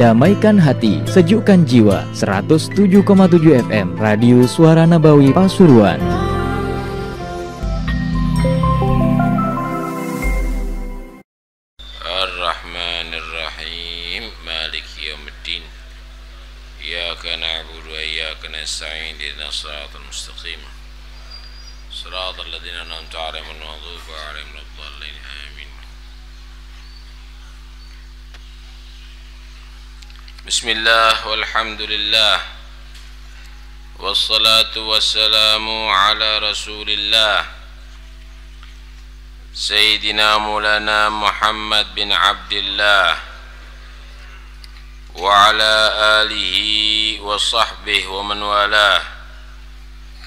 Damaikan hati, sejukkan jiwa. 107,7 FM Radio Suara Nabawi Pasuruan الحمد لله والصلاة والسلام على رسول الله. سيدنا مولانا محمد بن عبد الله وعلى آله وصحبه ومن والاه.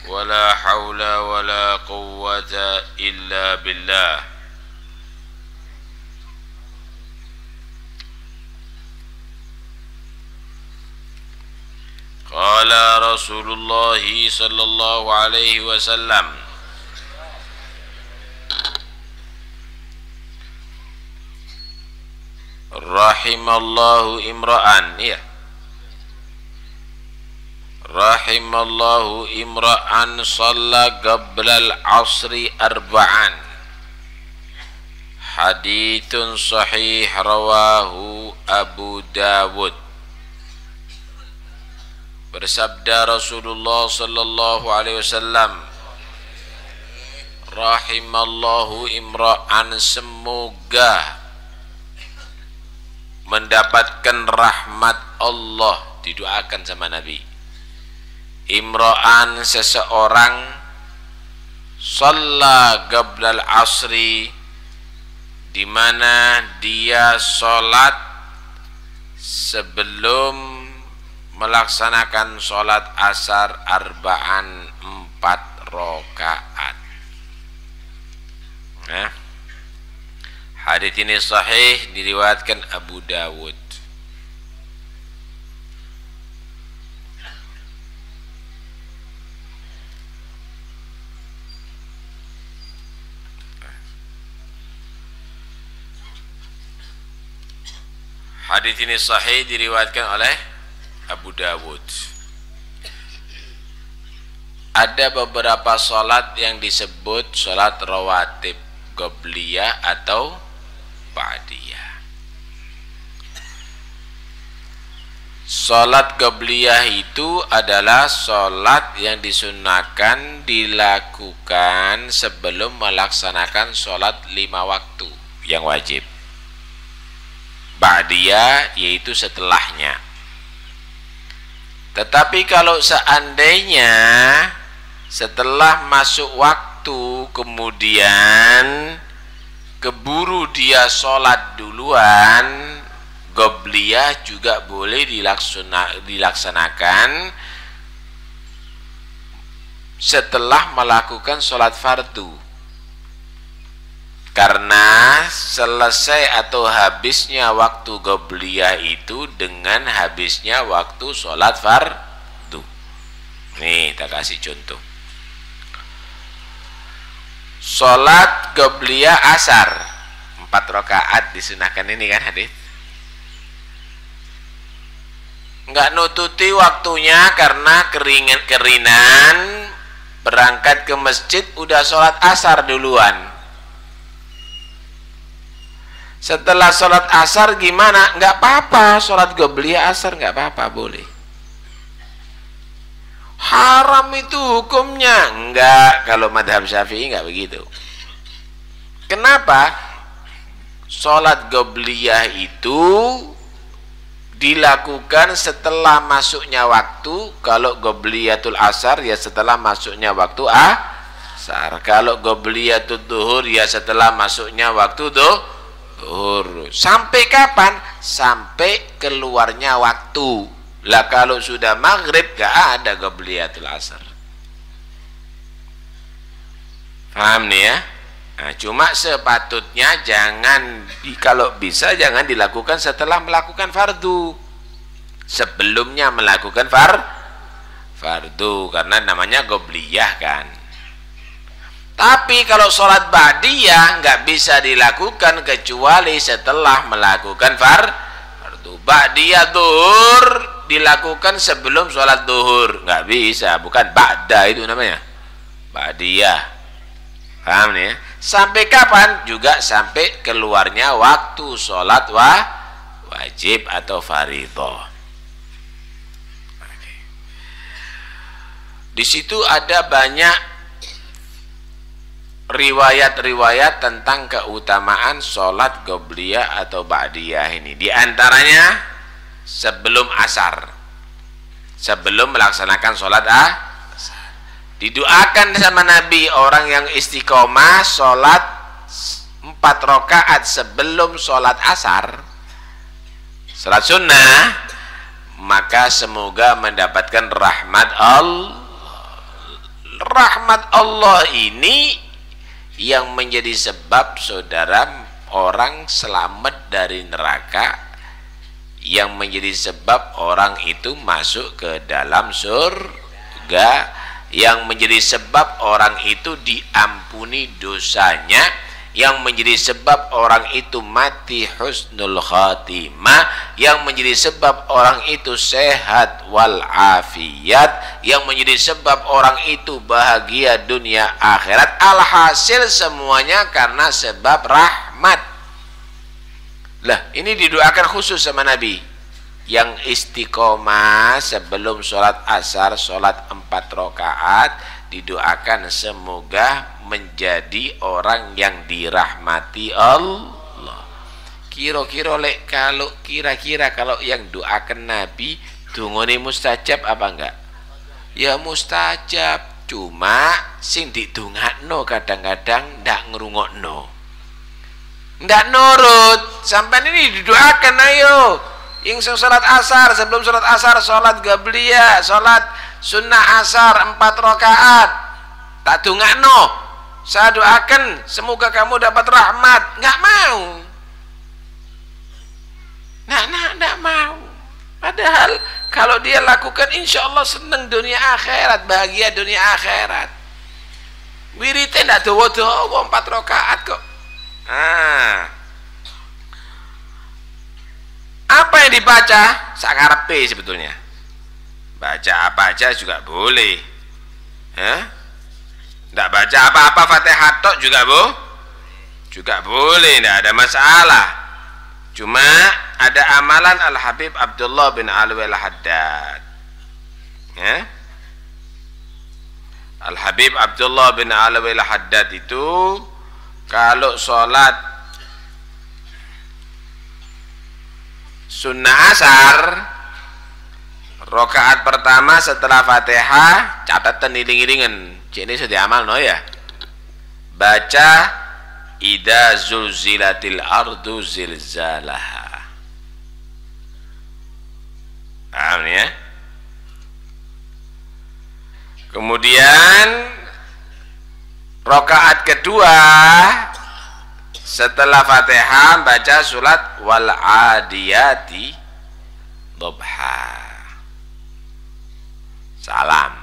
ولا حول ولا قوة إلا بالله. رسول الله صلى الله عليه وسلم rahimallahu imra'an ya rahimallahu imra'an shalla qablal asri arba'an hadithun sahih rawahu Abu Dawud bersabda Rasulullah sallallahu alaihi wasallam rahimallahu imra'an semoga mendapatkan rahmat Allah didoakan sama Nabi. Imra'an seseorang Shalla gablal asri di mana dia sholat sebelum melaksanakan sholat asar arbaan empat rokaat. Nah. Hadis ini sahih diriwayatkan Abu Dawud. Hadis ini sahih diriwayatkan oleh Abu Dawud. Ada beberapa salat yang disebut salat rawatib qobliyah atau ba'diyah Salat qabliyah itu adalah salat yang disunahkan dilakukan sebelum melaksanakan salat lima waktu yang wajib. Ba'diyah yaitu setelahnya. Tetapi kalau seandainya setelah masuk waktu kemudian keburu dia sholat duluan gobliyah juga boleh dilaksana, dilaksanakan setelah melakukan sholat fardu karena selesai atau habisnya waktu gobliyah itu dengan habisnya waktu sholat fardu. Nih kita kasih contoh. Sholat Qobliyah Asar. Empat rakaat disunahkan ini kan hadis Enggak nututi waktunya karena keringan kerinan berangkat ke masjid udah sholat asar duluan setelah sholat asar gimana? enggak apa-apa. Sholat gobliyah asar enggak apa-apa boleh. Haram itu hukumnya? Enggak kalau madhab syafi'i enggak begitu. Kenapa? Sholat gobliyah itu dilakukan setelah masuknya waktu. Kalau gobliyatul asar ya setelah masuknya waktu asar. Kalau gobliyatul duhur ya setelah masuknya waktu duhur sampai kapan? sampai keluarnya waktu lah kalau sudah maghrib gak ada qabliyatul asar. Paham nih ya? Nah, cuma sepatutnya jangan kalau bisa jangan dilakukan setelah melakukan fardu. Sebelumnya melakukan far fardu karena namanya gobliyah kan. Tapi kalau sholat ba'diyah nggak bisa dilakukan kecuali setelah melakukan far fardu. Ba'diyah duhur dilakukan sebelum sholat duhur. Nggak bisa, bukan ba'da itu namanya. Ba'diyah. Paham nih ya? Sampai kapan? Juga sampai keluarnya waktu sholat wa wajib atau faridah. Di situ ada banyak riwayat-riwayat tentang keutamaan sholat gobliyah atau ba'diyah ini. Di antaranya sebelum asar, sebelum melaksanakan sholat ah, didoakan sama Nabi orang yang istiqomah sholat empat rakaat sebelum sholat asar, sholat sunnah, maka semoga mendapatkan rahmat Allah. Rahmat Allah ini yang menjadi sebab saudara orang selamat dari neraka yang menjadi sebab orang itu masuk ke dalam surga yang menjadi sebab orang itu diampuni dosanya yang menjadi sebab orang itu mati husnul khatimah yang menjadi sebab orang itu sehat wal afiat yang menjadi sebab orang itu bahagia dunia akhirat. Alhasil semuanya karena sebab rahmat. Lah ini didoakan khusus sama Nabi. Yang istiqomah sebelum sholat asar sholat empat rakaat didoakan semoga menjadi orang yang dirahmati Allah. Kira-kira lek kalau kira-kira kalau yang doakan Nabi dungone mustajab apa enggak? Ya mustajab cuma sing didungakno kadang-kadang ndak ngrungokno. Ndak nurut sampai ini didoakan ayo yang sholat asar sebelum sholat asar sholat gabliyah sholat sunnah asar empat rakaat. Tak dungakno saya doakan semoga kamu dapat rahmat. Nggak mau. Nggak nggak nggak mau. Padahal kalau dia lakukan insya Allah senang dunia akhirat bahagia dunia akhirat. Wiridnya tidak dawa-dawa empat rakaat kok. Ah apa yang dibaca? Sakarepe sebetulnya. Baca apa aja juga boleh. Hah? tidak baca apa-apa fatihah tok juga bu juga boleh tidak ada masalah. Cuma ada amalan Al-Habib Abdullah bin Alwi Al-Haddad. Ya Al-Habib Abdullah bin Alwi Al-Haddad itu kalau sholat sunnah asar. Rokaat pertama setelah fatihah catatan iring-iringan ini sudah amal no ya? Baca ida zulzilatil ardu zilzalaha. Paham ya? Kemudian rokaat kedua setelah fatihah baca surat wal adiyati dobha salam.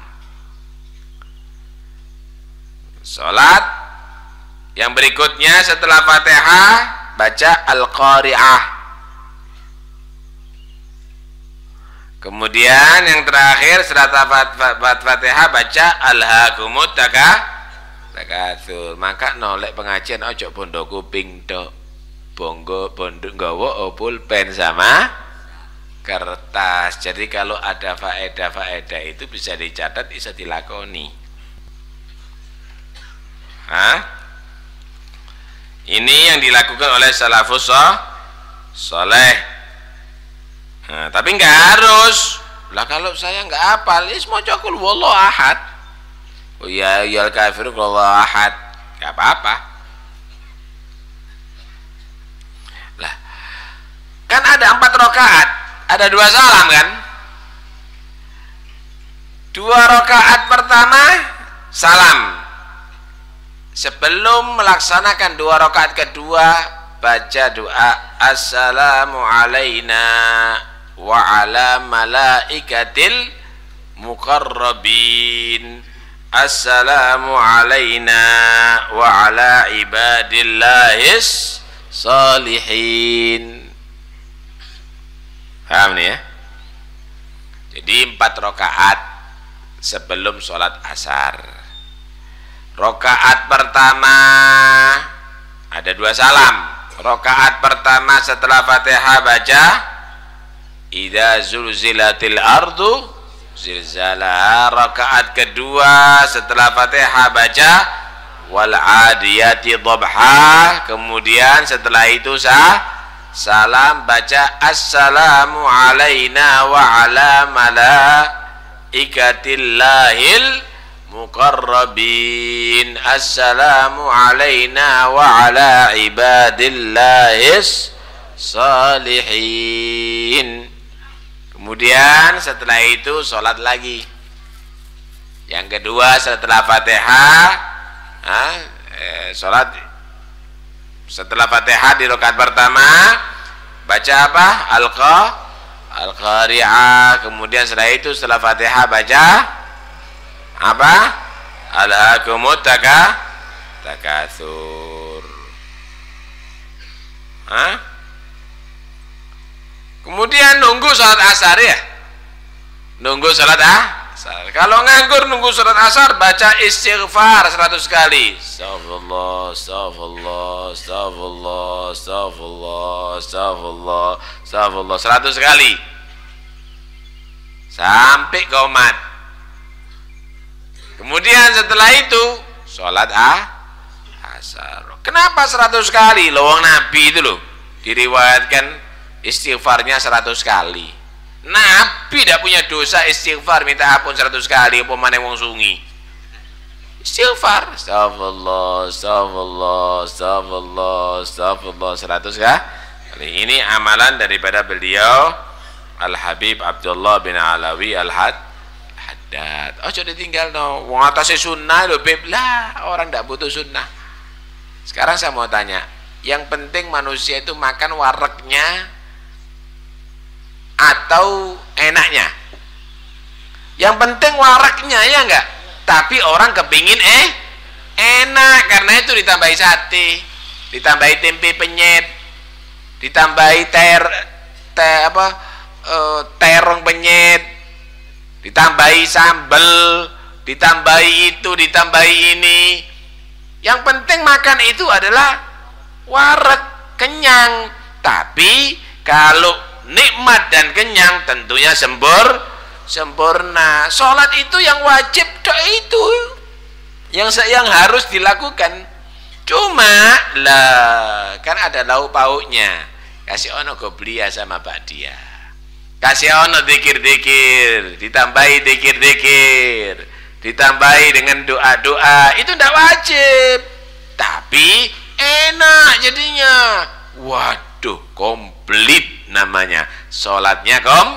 Salat. Yang berikutnya setelah Fatihah baca Al-Qari'ah. Kemudian yang terakhir setelah Fatihah baca Al-Hakumut Takatsur. Maka nolek pengajian ojo bondo kuping tok. Bonggo bondo nggawa pulpen sama kertas. Jadi kalau ada faedah-faedah itu bisa dicatat, bisa dilakoni. Hah? Ini yang dilakukan oleh salafus soleh. Nah, tapi nggak harus. Lah kalau saya nggak hafal, ya semua cokul wallah ahad. Ya ya kafir wallah ahad. Gak apa-apa. Lah, kan ada empat rakaat, ada dua salam kan? Dua rakaat pertama salam, sebelum melaksanakan dua rakaat kedua baca doa assalamu alaina wa ala malaikatil Assalamu alaina wa ala ibadillahis salihin. Paham nih ya? Jadi empat rakaat sebelum sholat asar. Rakaat pertama ada dua salam. Rakaat pertama setelah Fatihah baca Idza zulzilatil ardu zilzalaha rakaat kedua setelah Fatihah baca wal adiyati dhabha. Kemudian setelah itu sah salam baca assalamu alaina wa ala malaikatillahil muqarrabin. Assalamu alaina wa ala ibadillahis salihin Kemudian setelah itu sholat lagi. Yang kedua setelah fatihah, ah, eh, sholat setelah fatihah di rakaat pertama baca apa? Al-qa, al-qari'ah. Kemudian setelah itu setelah fatihah baca apa? Al-hakumut taka takatsur. Hah? Kemudian nunggu sholat asar ya. Nunggu sholat asar. Kalau nganggur nunggu sholat asar, baca istighfar 100 kali. Astagfirullah, astagfirullah, astagfirullah, astagfirullah, astagfirullah, astagfirullah. 100 kali. Sampai komat. Kemudian setelah itu, sholat ah, asar. Kenapa 100 kali? Lowong Nabi itu loh. Diriwayatkan istighfarnya 100 kali. Nabi tidak punya dosa istighfar minta ampun 100 kali apa wong sungi. Istighfar. Astagfirullah astagfirullah astagfirullah astagfirullah 100 ya. Ini amalan daripada beliau Al Habib Abdullah bin Alawi Al Had Haddad oh jadi tinggal no wong atasnya sunnah loh beb. Lah orang tidak butuh sunnah. Sekarang saya mau tanya yang penting manusia itu makan wareknya atau enaknya. Yang penting waraknya ya enggak? Tapi orang kepingin eh enak. Karena itu ditambahi sate ditambahi tempe penyet ditambahi ter te apa e, terong penyet ditambahi sambel ditambahi itu ditambahi ini. Yang penting makan itu adalah warak kenyang. Tapi kalau nikmat dan kenyang tentunya sempur sempurna. Sholat itu yang wajib doa itu yang yang harus dilakukan. Cuma lah kan ada lauk pauknya. Kasih ono goblia sama Pak Dia. Kasih ono dikir-dikir ditambahi dikir-dikir ditambahi dengan doa-doa. Itu tidak wajib. Tapi enak jadinya. Waduh komplit namanya. Sholatnya kom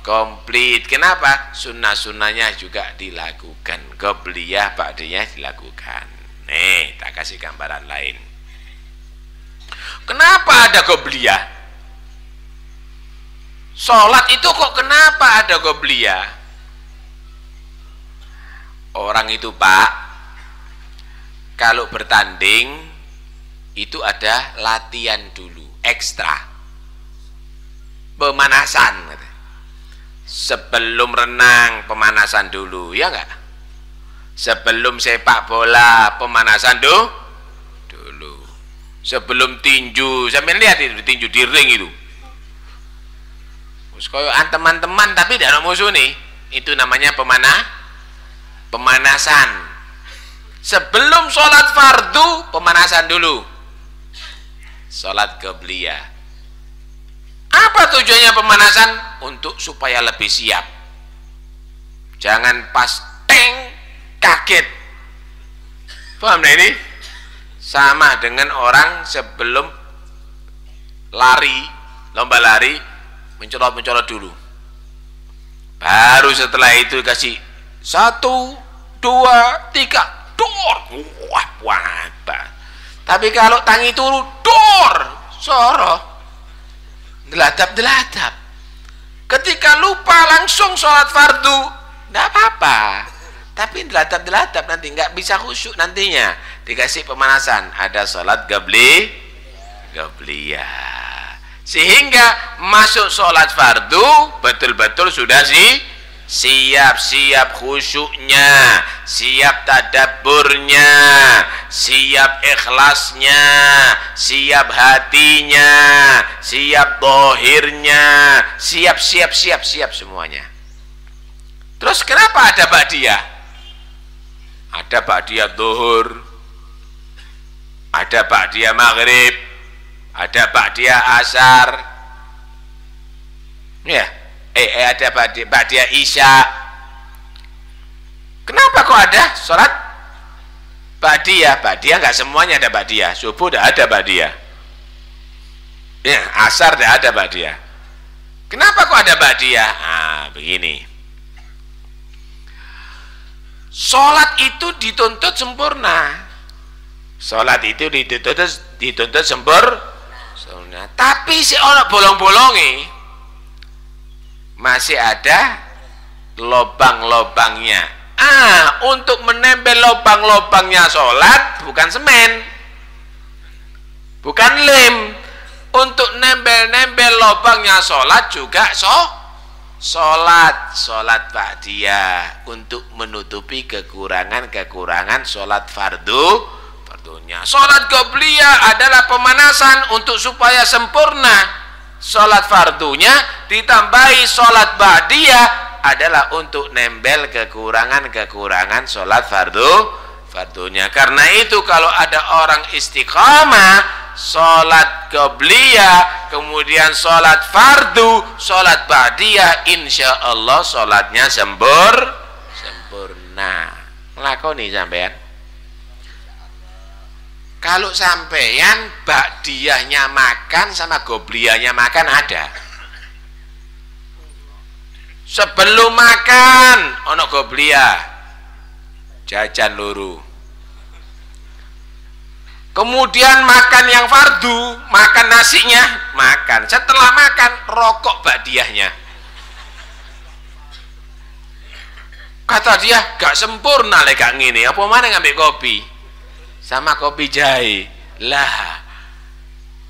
komplit. Kenapa? Sunnah-sunnahnya juga dilakukan. Gobliyah ba'diyah dilakukan. Nih tak kasih gambaran lain. Kenapa ada gobliyah sholat itu kok kenapa ada gobliyah orang itu pak kalau bertanding itu ada latihan dulu ekstra pemanasan. Sebelum renang pemanasan dulu ya enggak sebelum sepak bola pemanasan do dulu. Sebelum tinju sampai lihat itu tinju di ring itu. An teman-teman tapi tidak musuh nih. Itu namanya pemanah pemanasan. Sebelum sholat fardu pemanasan dulu. Sholat kebliyah apa tujuannya pemanasan? Untuk supaya lebih siap. Jangan pas teng kaget. Paham ini? Sama dengan orang sebelum lari, lomba lari, mencolot-mencolot dulu. Baru setelah itu kasih satu, dua, tiga, dor. Wah, wah, Tapi kalau tangi turu, dor, soroh deladap-deladap ketika lupa langsung sholat fardu tidak apa-apa. Tapi dilatap-dilatap nanti nggak bisa khusyuk nantinya. Dikasih pemanasan ada sholat gabli gabliyah. Sehingga masuk sholat fardu betul-betul sudah sih siap-siap khusyuknya. Siap tadaburnya siap ikhlasnya. Siap hatinya. Siap dohirnya. Siap siap siap siap semuanya. Terus kenapa ada ba'diyah ada ba'diyah dohur ada ba'diyah maghrib. Ada ba'diyah asar. Ya eh, eh ada ba'diyah isya. Kenapa kok ada sholat? Ba'diyah ba'diyah nggak semuanya ada ba'diyah subuh udah ada ba'diyah ya asar udah ada ba'diyah kenapa kok ada ba'diyah ah begini. Sholat itu dituntut sempurna. Sholat itu dituntut dituntut sempurna. Tapi si orang bolong-bolongi masih ada lobang-lobangnya. Ah untuk menempel lobang-lobangnya sholat bukan semen. Bukan lem. Untuk nempel-nempel lobangnya sholat juga so sholat. Sholat ba'diyah. Untuk menutupi kekurangan-kekurangan sholat fardu fardunya. Sholat gobliyah adalah pemanasan untuk supaya sempurna sholat fardunya ditambahi sholat ba'diyah adalah untuk nembel kekurangan-kekurangan sholat fardu fardunya. Karena itu kalau ada orang istiqamah sholat qobliyah kemudian sholat fardu sholat ba'diyah insya Allah sholatnya sempur sempurna. Lakoni sampean? Kalau sampeyan bakdiahnya makan sama gobliahnya makan ada sebelum makan ono gobliah jajan luru kemudian makan yang fardu makan nasinya makan. Setelah makan rokok bakdiahnya kata dia gak sempurna lek ngini apa mana ngambil kopi? Sama kopi jahe. Lah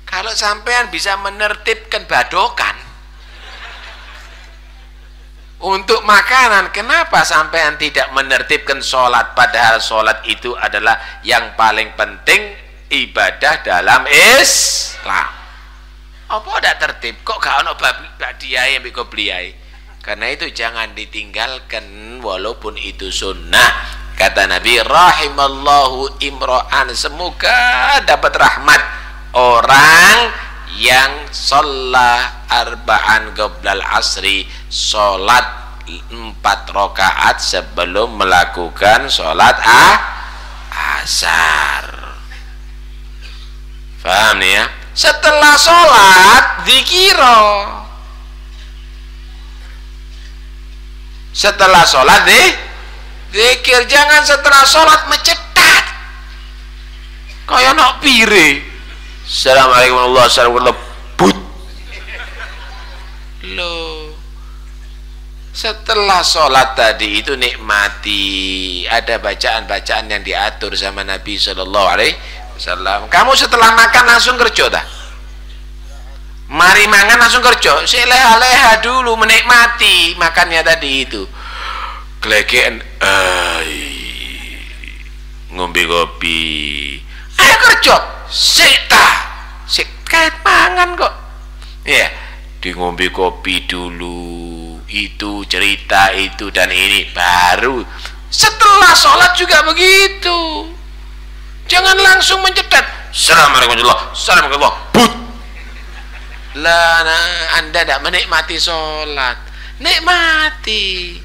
kalau sampean bisa menertibkan badokan untuk makanan kenapa sampean tidak menertibkan sholat? Padahal sholat itu adalah yang paling penting ibadah dalam Islam. Apa ada tertib? Kok gak ada badiai yang biko beliai karena itu jangan ditinggalkan walaupun itu sunnah. Kata Nabi rahimallahu imro'an. Semoga dapat rahmat orang yang sholat arba'an goblal asri sholat empat rakaat sebelum melakukan sholat ah, asar paham nih ya setelah sholat dikiro setelah sholat deh Zikir jangan setelah sholat mencetat. Kaya nak pire. Assalamualaikum warahmatullahi wabarakatuh. But. Loh. Setelah sholat tadi itu nikmati. Ada bacaan-bacaan yang diatur sama Nabi Shallallahu Alaihi Wasallam. Kamu setelah makan langsung kerja dah. Mari mangan langsung kerja. Si leha-leha dulu menikmati makannya tadi itu Kleken ai ngombe kopi ayo kerja sita sik kait mangan kok. Ya di ngombe kopi dulu itu cerita itu dan ini baru. Setelah sholat juga begitu. Jangan langsung mencetat Assalamualaikum warahmatullahi wabarakatuh. But. Lah nah, anda tidak menikmati sholat. Nikmati.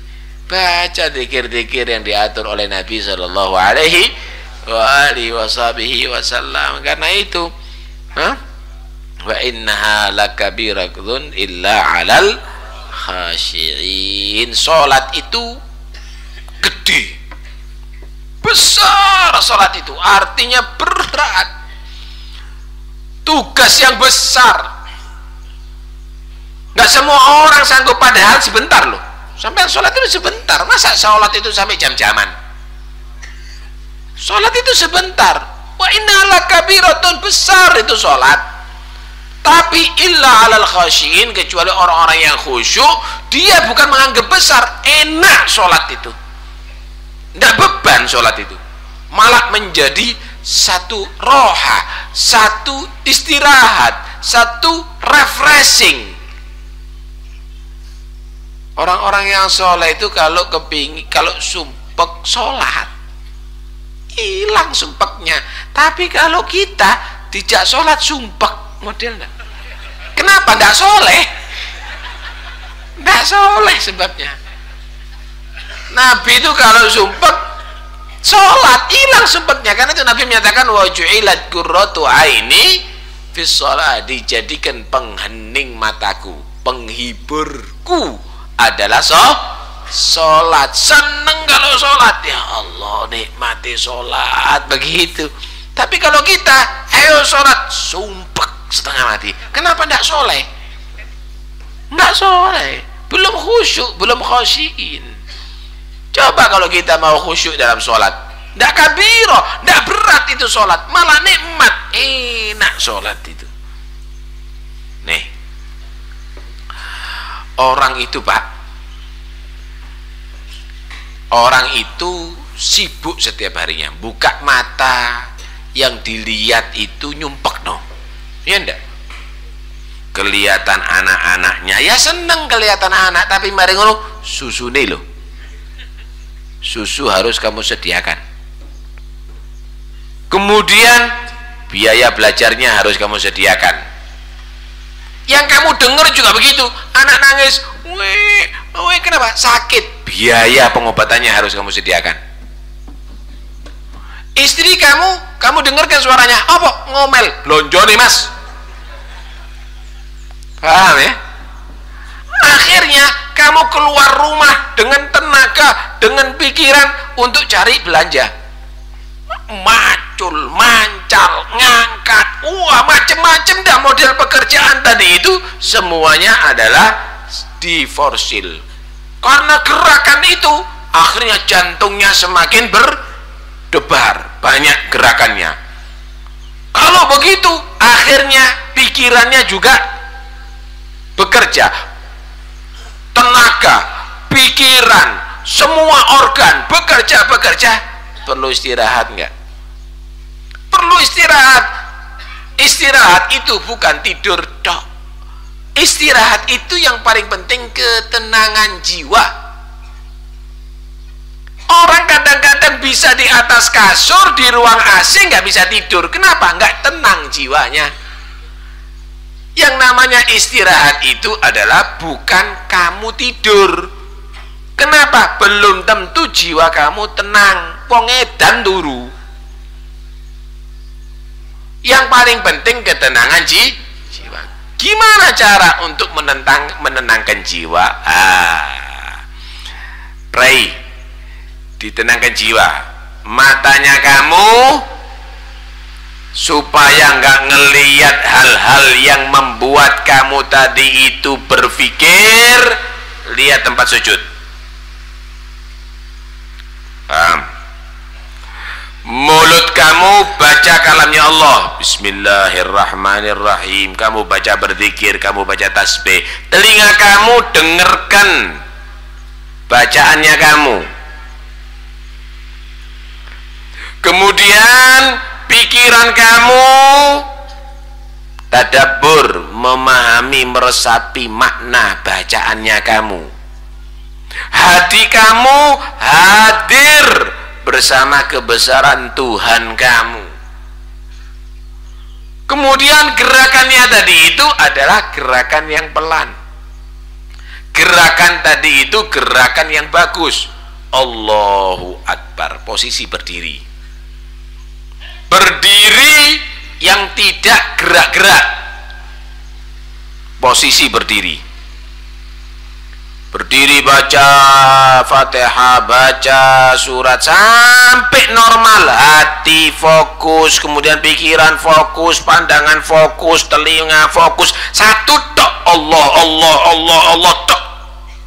Baca zikir-zikir yang diatur oleh Nabi Shallallahu Alaihi Wasallam karena itu huh? wa innaha lakabiratun illa alal khashiin. Salat itu gede. Besar salat itu. Artinya berat tugas yang besar. Nggak semua orang sanggup padahal sebentar loh. Sampai sholat itu sebentar. Masa sholat itu sampai jam-jaman sholat itu sebentar. Wa inna kabiratun besar itu sholat tapi illa alal khasyin kecuali orang-orang yang khusyuk dia bukan menganggap besar. Enak sholat itu. Tidak beban sholat itu. Malah menjadi satu roha satu istirahat satu refreshing. Orang-orang yang sholat itu kalau kepingin kalau sumpek sholat hilang sumpeknya. Tapi kalau kita tidak sholat sumpek modelnya kenapa tidak soleh? Tidak soleh sebabnya. Nabi itu kalau sumpek sholat hilang sumpeknya. Karena itu Nabi menyatakan wajulat kurrotu aini fis sholat dijadikan penghening mataku penghiburku adalah so sholat. Seneng kalau sholat. Ya Allah nikmati sholat. Begitu. Tapi kalau kita ayo sholat. Sumpek setengah mati. Kenapa tidak soleh? Tidak soleh. Belum khusyuk belum khosyin coba kalau kita mau khusyuk dalam sholat. Tidak kabiro tidak berat itu sholat. Malah nikmat. Enak sholat itu. Nih. Orang itu pak orang itu sibuk setiap harinya. Buka mata yang dilihat itu nyumpek no ya enggak kelihatan anak-anaknya. Ya seneng kelihatan anak tapi mari ngono susu nih loh susu harus kamu sediakan. Kemudian biaya belajarnya harus kamu sediakan. Yang kamu dengar juga begitu. Anak nangis weh weh kenapa? Sakit. Biaya pengobatannya harus kamu sediakan. Istri kamu kamu dengarkan suaranya. Apa? Ngomel. Lonjo nih mas. Paham ya? Akhirnya kamu keluar rumah dengan tenaga dengan pikiran untuk cari belanja. Macul mancal ngangkat. Wah macem-macem dah model pekerjaan tadi itu. Semuanya adalah diforsil karena gerakan itu akhirnya jantungnya semakin berdebar. Banyak gerakannya. Kalau begitu akhirnya pikirannya juga bekerja. Tenaga pikiran semua organ bekerja bekerja perlu istirahat enggak perlu istirahat. Istirahat itu bukan tidur dok istirahat itu yang paling penting ketenangan jiwa. Orang kadang-kadang bisa di atas kasur di ruang AC nggak bisa tidur. Kenapa? Nggak tenang jiwanya. Yang namanya istirahat itu adalah bukan kamu tidur. Kenapa? belum tentu jiwa kamu tenang. Pongedan turu. Yang paling penting ketenangan ji, jiwa gimana cara untuk menentang, menenangkan jiwa? Ah, pray. Ditenangkan jiwa. Matanya kamu supaya nggak ngeliat hal-hal yang membuat kamu tadi itu berpikir. Lihat tempat sujud. Paham mulut kamu baca kalamnya Allah. Bismillahirrahmanirrahim. Kamu baca berzikir kamu baca tasbih. Telinga kamu dengarkan bacaannya kamu. Kemudian pikiran kamu tadabbur memahami meresapi makna bacaannya kamu. Hati kamu hadir bersama kebesaran Tuhan kamu. Kemudian gerakannya tadi itu adalah gerakan yang pelan. Gerakan tadi itu gerakan yang bagus. Allahu Akbar. Posisi berdiri. Berdiri yang tidak gerak-gerak. Posisi berdiri berdiri baca fatihah baca surat sampai normal. Hati fokus kemudian pikiran fokus pandangan fokus telinga fokus. Satu tok Allah Allah Allah Allah tok.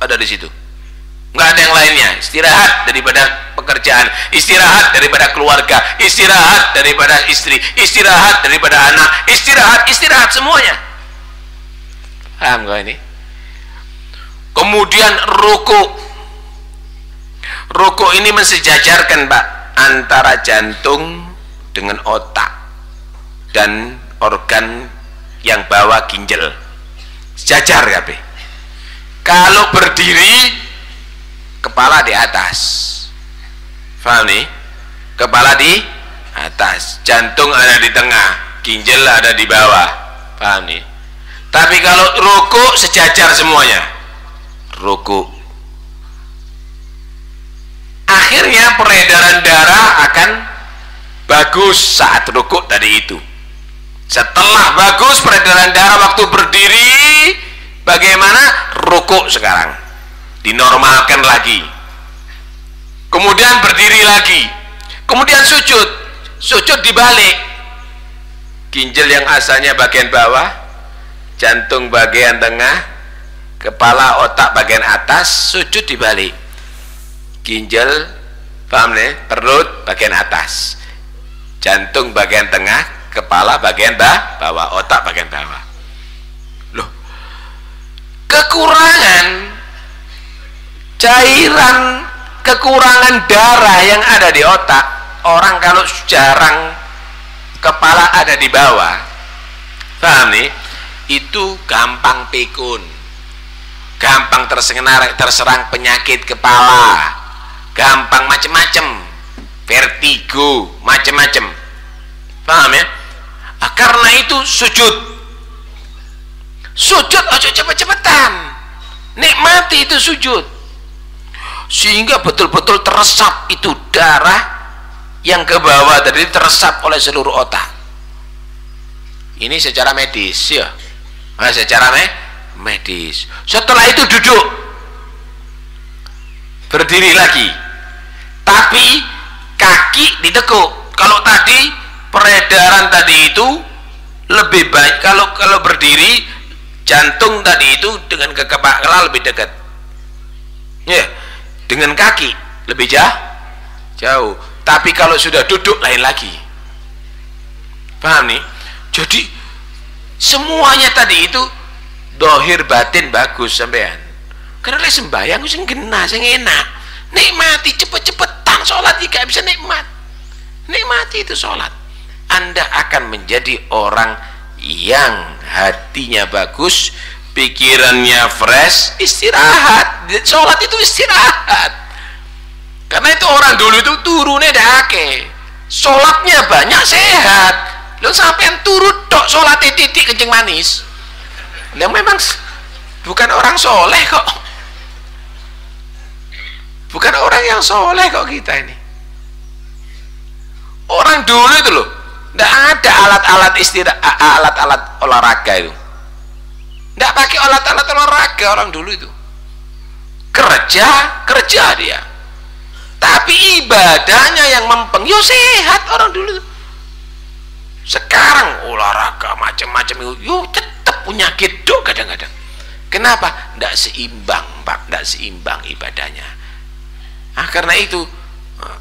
Ada di situ. Nggak ada yang lainnya. Istirahat daripada pekerjaan. Istirahat daripada keluarga. Istirahat daripada istri. Istirahat daripada anak. Istirahat istirahat semuanya. Paham gak ini kemudian ruku. Ruku ini mensejajarkan pak antara jantung dengan otak dan organ yang bawa ginjal. Sejajar ya kalau berdiri kepala di atas. Paham nih? Kepala di atas. Jantung ada di tengah ginjal ada di bawah. Paham nih? Tapi kalau ruku sejajar semuanya ruku. Akhirnya peredaran darah akan bagus saat ruku tadi itu. Setelah bagus peredaran darah waktu berdiri bagaimana ruku sekarang? Dinormalkan lagi. Kemudian berdiri lagi. Kemudian sujud. Sujud dibalik. Ginjal yang asalnya bagian bawah jantung bagian tengah kepala otak bagian atas sujud dibalik ginjal paham nih? Perut bagian atas. Jantung bagian tengah kepala bagian bawah. Otak bagian bawah. Loh kekurangan cairan kekurangan darah yang ada di otak orang kalau jarang kepala ada di bawah paham nih? Itu gampang pikun gampang terserang, terserang penyakit kepala. Gampang macem-macem. Vertigo macem-macem. Paham ya? Nah, karena itu sujud. Sujud aja cepet-cepetan. Nikmati itu sujud. Sehingga betul-betul teresap itu darah yang ke bawah tadi teresap oleh seluruh otak. Ini secara medis ya. Nah, secara me medis. Setelah itu duduk. Berdiri lagi. Tapi kaki ditekuk. Kalau tadi peredaran tadi itu lebih baik. Kalau kalau berdiri jantung tadi itu dengan ke kepala lebih dekat. Ya yeah dengan kaki lebih jauh jauh. Tapi kalau sudah duduk lain lagi. Paham nih? Jadi semuanya tadi itu dohir batin bagus sampean. Karena lek sembahyang sing gena sing enak. Nikmati cepet-cepetan sholat jika bisa nikmat. Nikmati itu sholat. Anda akan menjadi orang yang hatinya bagus pikirannya fresh istirahat. Sholat itu istirahat. Karena itu orang dulu itu turunnya dake sholatnya banyak sehat. Lo sampai yang turut dok sholatnya titik kencing manis yang memang bukan orang soleh kok. Bukan orang yang soleh kok kita ini. Orang dulu itu loh tidak ada alat-alat istirahat alat-alat olahraga itu. Tidak pakai alat-alat olahraga orang dulu itu. Kerja kerja dia. Tapi ibadahnya yang mempeng yo sehat orang dulu. Sekarang olahraga macam-macam yo punya gedok kadang-kadang. Kenapa? Tidak seimbang pak. Tidak seimbang ibadahnya. Nah, karena itu eh,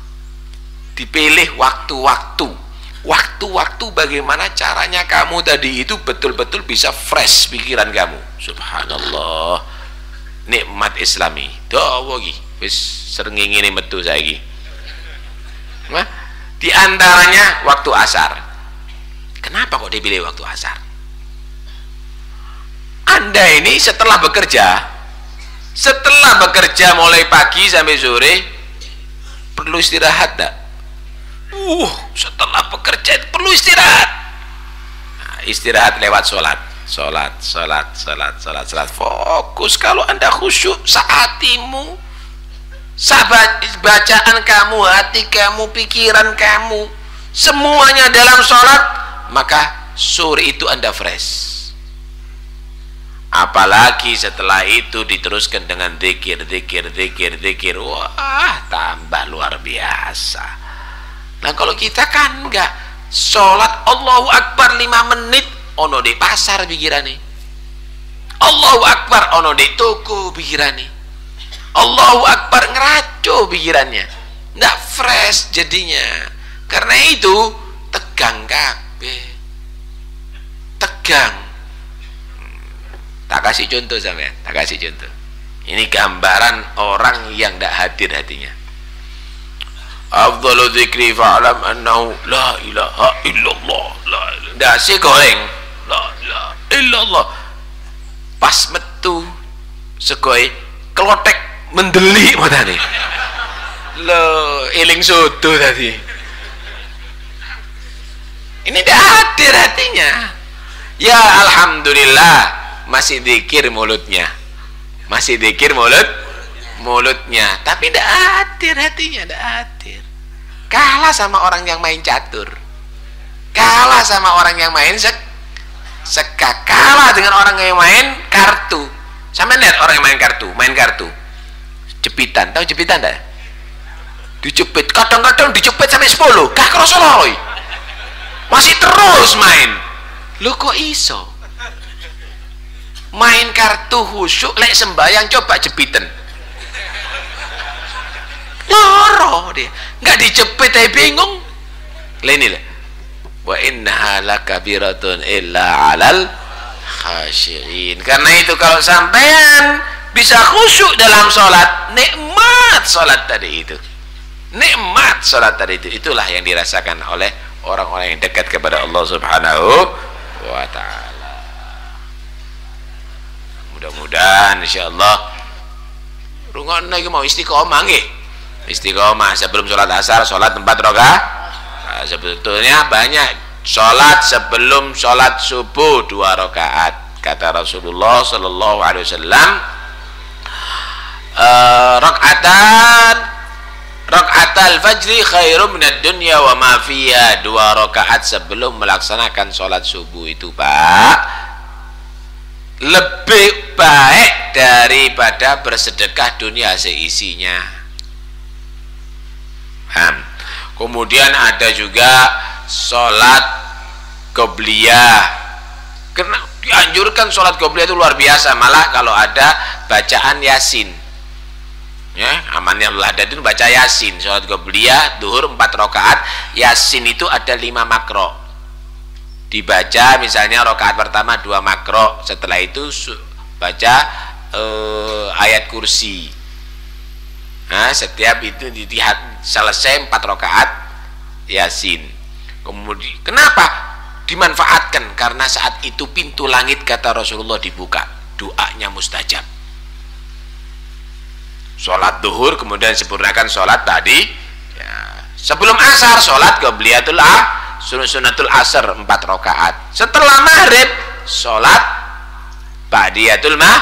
dipilih waktu-waktu. Waktu-waktu bagaimana caranya kamu tadi itu betul-betul bisa fresh pikiran kamu. Subhanallah. Nikmat islami dawa lagi. Wis sering ini metu lagi nah, di antaranya waktu asar. Kenapa kok dipilih waktu asar anda ini setelah bekerja setelah bekerja mulai pagi sampai sore perlu istirahat tak uh setelah bekerja perlu istirahat. Nah, istirahat lewat sholat. Sholat sholat sholat sholat sholat. Fokus kalau anda khusyuk saatimu. Sahabat bacaan kamu hati kamu pikiran kamu semuanya dalam sholat maka sore itu anda fresh apalagi setelah itu diteruskan dengan zikir zikir zikir zikir. Wah tambah luar biasa. Nah kalau kita kan enggak sholat Allahu Akbar 5 menit ono di pasar pikirane. Allahu Akbar ono di toko pikirane. Allahu Akbar ngeraco pikirannya. Nggak fresh jadinya. Karena itu tegang kabeh. Tegang tak kasih contoh sampean tak kasih contoh. Ini gambaran orang yang tidak hadir hatinya. Afdalu dzikri fa'lam annahu la ilaha illallah la ilaha sih goreng. La ilaha illallah. Pas metu sekoi kelotek mendeli matane. Lo iling soto tadi. Ini tidak hadir hatinya. Ya alhamdulillah masih dikir mulutnya. Masih dikir mulut mulutnya. Tapi tidak hadir hatinya tidak hadir kalah sama orang yang main catur. Kalah sama orang yang main sek seka kalah dengan orang yang main kartu. Sama lihat orang yang main kartu main kartu. Jepitan tahu jepitan tak dijepit kadang-kadang dijepit sampai 10 kah krosoloi masih terus main. Lu kok iso main kartu khusyuk lek sembayang coba jepitan loro dia. Nggak dijepit tapi bingung. Ini lah wa innaha lakabiratun illa alal khashiin. Karena itu kalau sampean bisa khusyuk dalam sholat nikmat sholat tadi itu. Nikmat sholat tadi itu. Itulah yang dirasakan oleh orang-orang yang dekat kepada Allah subhanahu wa ta'ala mudah-mudahan insyaallah. Rungon lagi mau istiqomah nggih? Istiqomah sebelum sholat asar sholat tempat roga nah, sebetulnya banyak sholat sebelum sholat subuh dua rakaat kata Rasulullah Sallallahu Alaihi Wasallam. Uh, rakaatan al fajri khairum minad dunya wa ma fiha. Dua rakaat sebelum melaksanakan sholat subuh itu Pak lebih baik daripada bersedekah dunia seisinya. Paham? kemudian ada juga sholat qobliyah. Karena dianjurkan sholat qobliyah itu luar biasa. Malah kalau ada bacaan yasin. Ya amannya Allah itu baca yasin. Sholat qobliyah duhur empat rakaat. Yasin itu ada lima makro dibaca misalnya rokaat pertama dua makro setelah itu baca uh, ayat kursi. Nah setiap itu dilihat selesai empat rokaat yasin. Kemudian kenapa? Dimanfaatkan karena saat itu pintu langit kata Rasulullah dibuka. Doanya mustajab. Sholat duhur kemudian sempurnakan sholat tadi. Ya. sebelum asar sholat qobliyatul ah sunatul asar empat rakaat. Setelah maghrib sholat ba'diyatul mah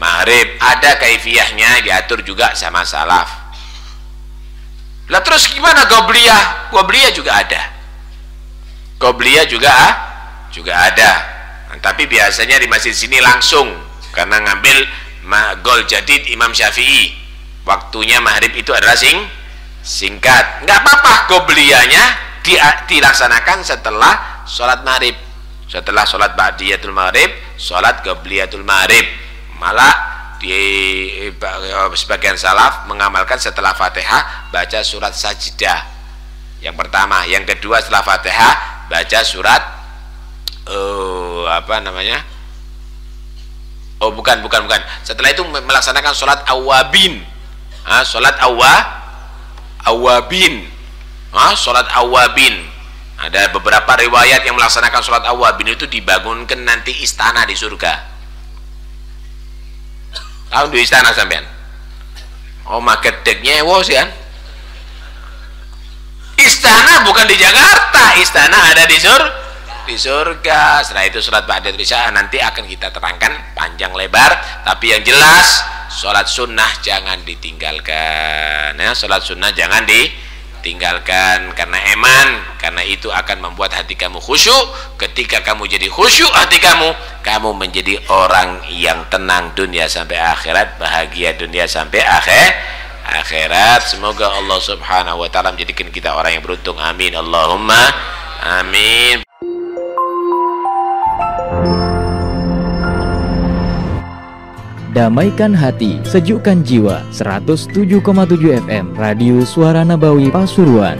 maghrib. Ada kaifiyahnya diatur juga sama salaf. Lah terus gimana gobliyah gobliyah juga ada. Gobliyah juga juga ada. Nah, tapi biasanya di masjid sini langsung karena ngambil gol jadid Imam Syafi'i. Waktunya maghrib itu adalah sing singkat. Nggak apa-apa gobliyahnya di, dilaksanakan setelah sholat maghrib. Setelah sholat ba'diyatul maghrib sholat qabliyatul maghrib. Malah di sebagian salaf mengamalkan setelah fatihah baca surat sajidah. Yang pertama. Yang kedua setelah fatihah baca surat uh, apa namanya? Oh bukan bukan bukan. Setelah itu melaksanakan sholat awabin. Ah, sholat awa awabin ah, sholat awabin. Ada beberapa riwayat yang melaksanakan sholat awabin itu dibangunkan nanti istana di surga. Tahu di istana sampean? Oh makedeknya nyewo sih kan? Istana bukan di Jakarta. Istana ada di sur di surga. Setelah itu sholat ba'da isya nanti akan kita terangkan panjang lebar. Tapi yang jelas sholat sunnah jangan ditinggalkan ya. Sholat sunnah jangan di tinggalkan karena eman karena itu akan membuat hati kamu khusyuk. Ketika kamu jadi khusyuk hati kamu kamu menjadi orang yang tenang dunia sampai akhirat bahagia dunia sampai akhir akhirat. Semoga Allah subhanahu wa ta'ala menjadikan kita orang yang beruntung. Amin. Allahumma amin Damaikan hati, sejukkan jiwa. 107,7 FM Radio Suara Nabawi Pasuruan